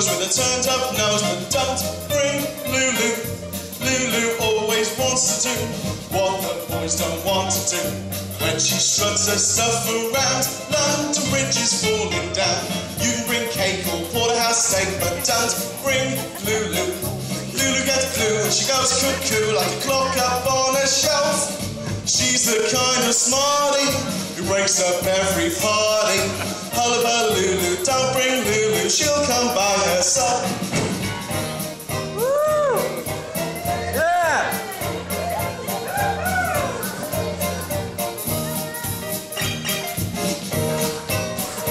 clothes with a turned up nose, but don't bring Lulu. Lulu always wants to do what the boys don't want to do. When she struts herself around, London Bridge is falling down. You can bring cake or porterhouse steak, but don't bring Lulu. Lulu gets blue and she goes cuckoo like a clock up on a shelf. She's the kind of smarty who breaks up every party. Hullabaloo, don't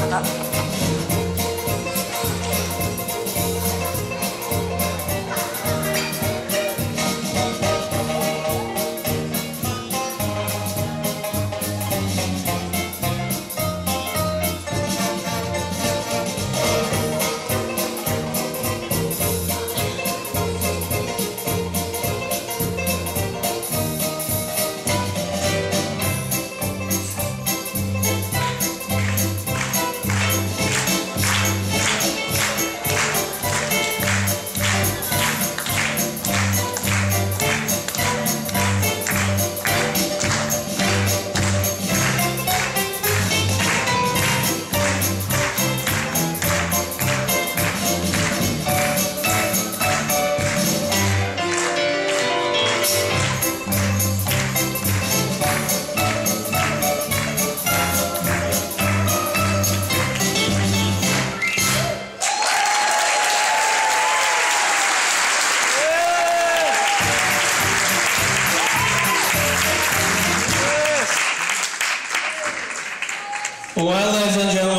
了. Well, ladies and gentlemen,